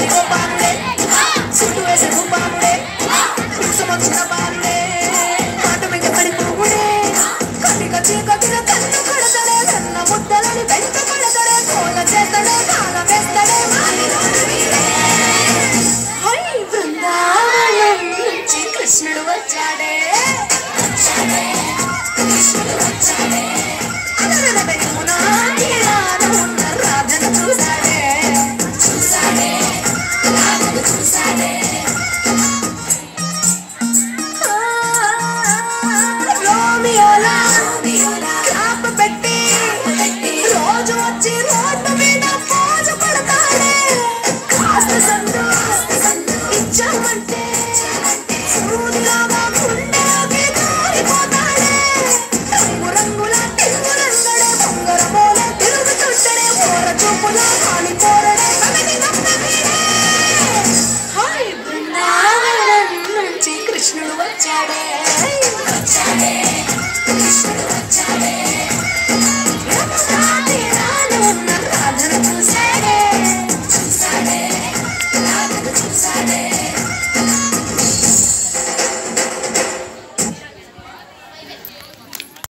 Let's go. కృష్ణుడు వచ్చాడే వచ్చాడే కృష్ణుడు వచ్చాడే రాధను చూసాడే చూసాడే రాధను చూసాడే